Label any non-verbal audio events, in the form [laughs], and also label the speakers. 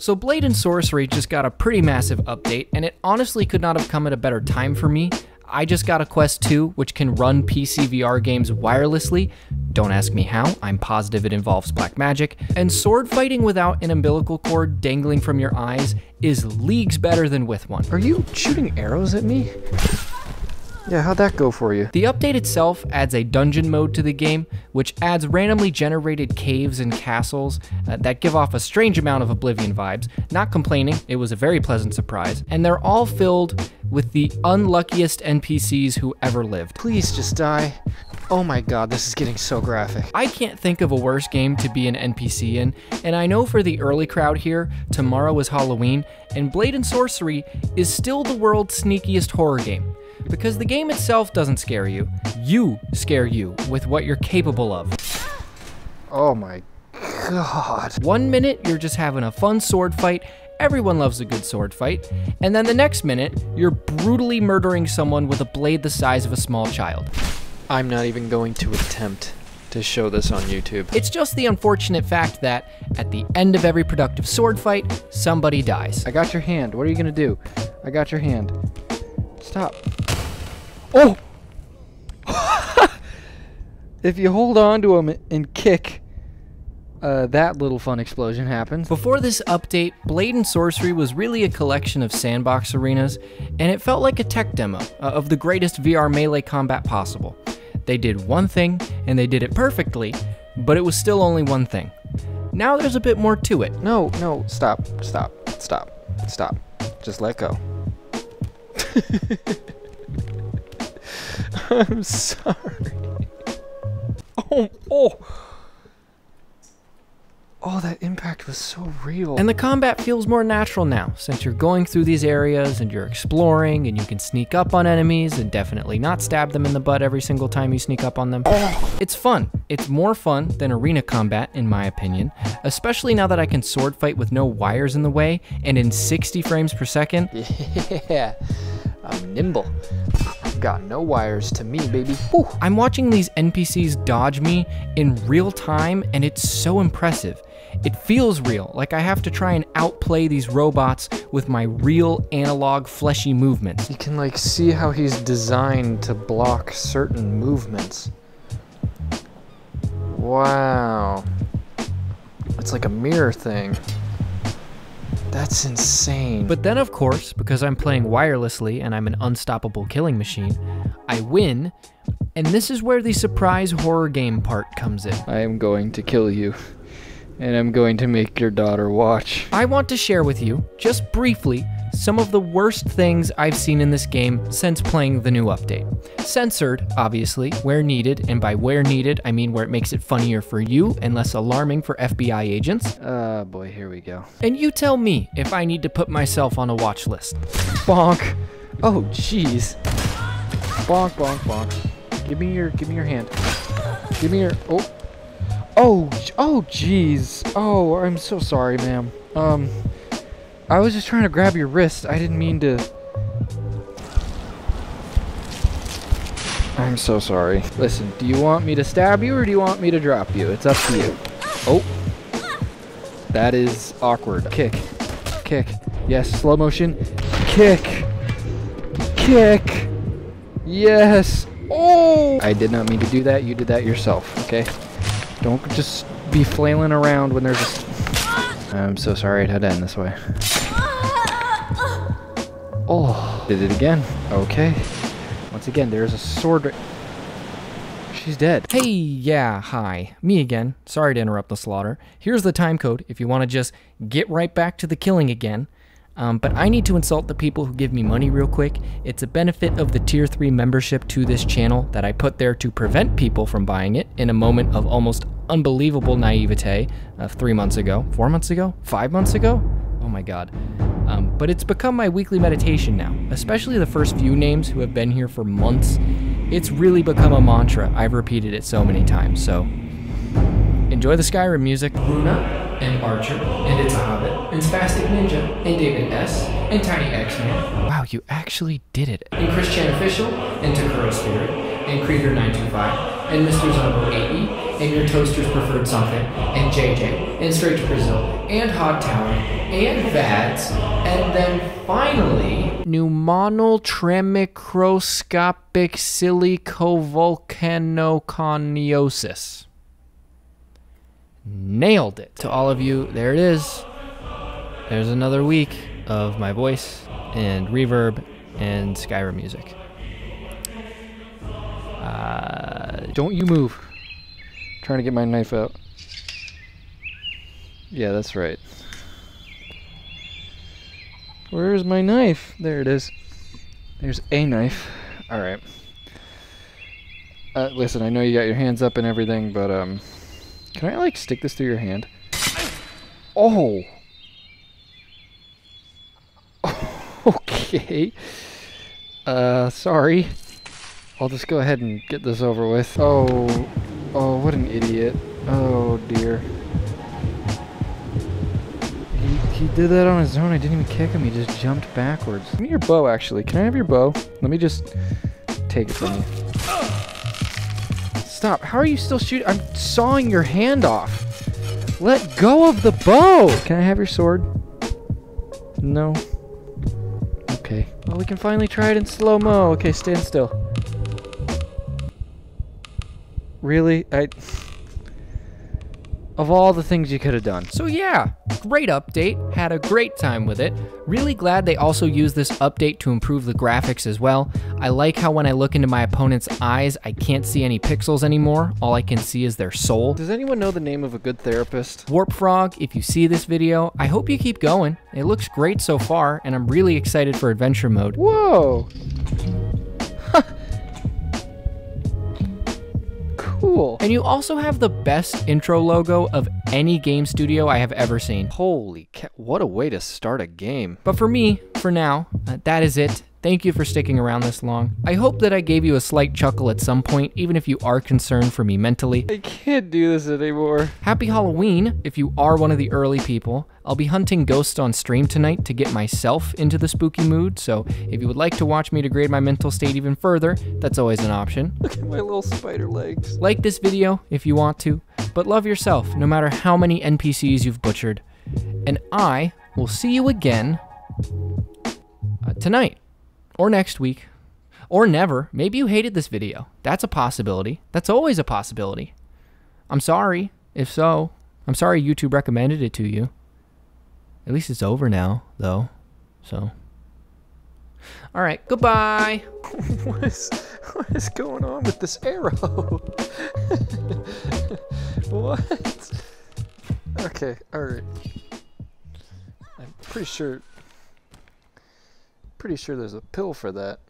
Speaker 1: So Blade and Sorcery just got a pretty massive update, and it honestly could not have come at a better time for me. I just got a Quest 2, which can run PC VR games wirelessly. Don't ask me how, I'm positive it involves black magic. And sword fighting without an umbilical cord dangling from your eyes is leagues better than with one.
Speaker 2: Are you shooting arrows at me? Yeah, how'd that go for you?
Speaker 1: The update itself adds a dungeon mode to the game, which adds randomly generated caves and castles uh, that give off a strange amount of Oblivion vibes. Not complaining, it was a very pleasant surprise. And they're all filled with the unluckiest NPCs who ever lived.
Speaker 2: Please just die. Oh my god, this is getting so graphic.
Speaker 1: I can't think of a worse game to be an NPC in, and I know for the early crowd here, tomorrow is Halloween, and Blade and Sorcery is still the world's sneakiest horror game because the game itself doesn't scare you. You scare you with what you're capable of.
Speaker 2: Oh my god.
Speaker 1: One minute, you're just having a fun sword fight. Everyone loves a good sword fight. And then the next minute, you're brutally murdering someone with a blade the size of a small child.
Speaker 2: I'm not even going to attempt to show this on YouTube.
Speaker 1: It's just the unfortunate fact that at the end of every productive sword fight, somebody dies.
Speaker 2: I got your hand. What are you gonna do? I got your hand. Stop. Oh! [laughs] if you hold on to him and kick, uh, that little fun explosion happens.
Speaker 1: Before this update, Blade and Sorcery was really a collection of sandbox arenas, and it felt like a tech demo uh, of the greatest VR melee combat possible. They did one thing, and they did it perfectly, but it was still only one thing. Now there's a bit more to it.
Speaker 2: No, no, stop, stop, stop, stop. Just let go. [laughs] [laughs] I'm sorry. Oh, oh. Oh, that impact was so real.
Speaker 1: And the combat feels more natural now, since you're going through these areas and you're exploring and you can sneak up on enemies and definitely not stab them in the butt every single time you sneak up on them. Oh. It's fun. It's more fun than arena combat, in my opinion, especially now that I can sword fight with no wires in the way and in 60 frames per second. [laughs]
Speaker 2: Yeah, I'm nimble. Got no wires to me, baby. Whew.
Speaker 1: I'm watching these NPCs dodge me in real time, and it's so impressive. It feels real, like I have to try and outplay these robots with my real analog fleshy movements.
Speaker 2: You can like see how he's designed to block certain movements. Wow. It's like a mirror thing. That's insane.
Speaker 1: But then, of course, because I'm playing wirelessly and I'm an unstoppable killing machine, I win, and this is where the surprise horror game part comes in.
Speaker 2: I am going to kill you. And I'm going to make your daughter watch.
Speaker 1: I want to share with you, just briefly, some of the worst things I've seen in this game since playing the new update. Censored, obviously, where needed, and by where needed, I mean where it makes it funnier for you and less alarming for FBI agents.
Speaker 2: Oh boy, here we go.
Speaker 1: And you tell me if I need to put myself on a watch list.
Speaker 2: Bonk. Oh jeez. Bonk, bonk, bonk. Give me your, give me your hand. Give me your, oh. Oh, oh jeez. Oh, I'm so sorry, ma'am. Um, I was just trying to grab your wrist. I didn't mean to. I'm so sorry. Listen, do you want me to stab you or do you want me to drop you? It's up to you. Oh. That is awkward. Kick. Kick. Yes, slow motion. Kick. Kick. Yes. Oh! I did not mean to do that. You did that yourself, okay? Don't just be flailing around when there's a... I'm so sorry it had to end this way. Oh, did it again. Okay. Once again, there's a sword. She's dead.
Speaker 1: Hey, yeah, hi. Me again. Sorry to interrupt the slaughter. Here's the time code if you want to just get right back to the killing again. Um, but I need to insult the people who give me money real quick. It's a benefit of the tier 3 membership to this channel that I put there to prevent people from buying it in a moment of almost unbelievable naivete of three months ago, four months ago, five months ago. Oh my god. Um, but it's become my weekly meditation now, especially the first few names who have been here for months. It's really become a mantra. I've repeated it so many times. So enjoy the Skyrim music. Luna, and Archer and It's a Hobbit and Spastic Ninja and David S and Tiny X-Man. Wow, you actually did it. And Christian Official and Takuro Spirit and Krieger 925 and Mr. Zombo 8E and your toaster's preferred something, and JJ, and Straight to Brazil, and Hot Tower, and VADS, and then finally, pneumonoultramicroscopicsilicovolcanoconiosis. Nailed it. To all of you, there it is. There's another week of my voice and reverb and Skyrim music. Uh,
Speaker 2: Don't you move. Trying to get my knife out. Yeah, that's right. Where's my knife? There it is. There's a knife. All right. Uh, listen, I know you got your hands up and everything, but um, can I like stick this through your hand? Oh. [laughs] okay. Uh, sorry. I'll just go ahead and get this over with. Oh, oh, what an idiot. Oh dear. He, he did that on his own. I didn't even kick him. He just jumped backwards. Give me your bow, actually. Can I have your bow? Let me just take it from you. Stop. How are you still shooting? I'm sawing your hand off. Let go of the bow. Can I have your sword? No. Okay. Well, we can finally try it in slow-mo. Okay, stand still. Really? I. Of all the things you could have done.
Speaker 1: So yeah, great update. Had a great time with it. Really glad they also used this update to improve the graphics as well. I like how when I look into my opponent's eyes, I can't see any pixels anymore. All I can see is their soul.
Speaker 2: Does anyone know the name of a good therapist?
Speaker 1: Warpfrog, if you see this video, I hope you keep going. It looks great so far, and I'm really excited for adventure mode.
Speaker 2: Whoa! Cool.
Speaker 1: And you also have the best intro logo of any game studio I have ever seen.
Speaker 2: Holy ca- what a way to start a game.
Speaker 1: But for me, for now, uh, that is it. Thank you for sticking around this long. I hope that I gave you a slight chuckle at some point, even if you are concerned for me mentally.
Speaker 2: I can't do this anymore.
Speaker 1: Happy Halloween if you are one of the early people. I'll be hunting ghosts on stream tonight to get myself into the spooky mood, so if you would like to watch me degrade my mental state even further, that's always an option.
Speaker 2: Look at my little spider legs.
Speaker 1: Like this video if you want to, but love yourself no matter how many NPCs you've butchered. And I will see you again uh, tonight, or next week, or never. Maybe you hated this video. That's a possibility. That's always a possibility. I'm sorry, if so. I'm sorry YouTube recommended it to you. At least it's over now, though. So. All right, goodbye. [laughs]
Speaker 2: what is what is going on with this arrow? [laughs] what? Okay, all right. I'm pretty sure pretty sure there's a pill for that.